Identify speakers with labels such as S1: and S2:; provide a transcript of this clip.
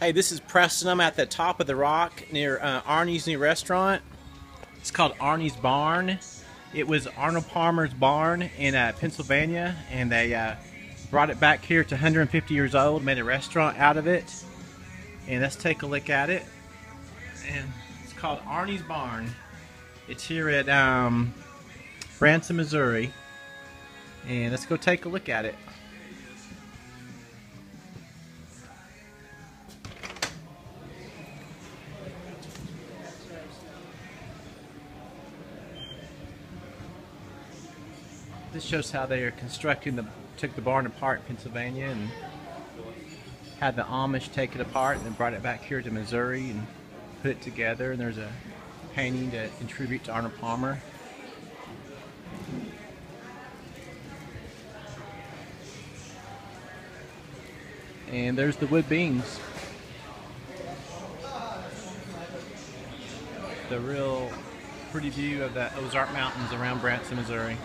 S1: Hey, this is Preston. I'm at the top of the rock near uh, Arnie's new restaurant. It's called Arnie's Barn. It was Arnold Palmer's barn in uh, Pennsylvania, and they uh, brought it back here to 150 years old, made a restaurant out of it. And let's take a look at it. And it's called Arnie's Barn. It's here at um, Branson, Missouri. And let's go take a look at it. This shows how they are constructing the took the barn apart in Pennsylvania and had the Amish take it apart and then brought it back here to Missouri and put it together. And there's a painting to contribute to Arnold Palmer. And there's the wood beams. The real pretty view of the Ozark Mountains around Branson, Missouri.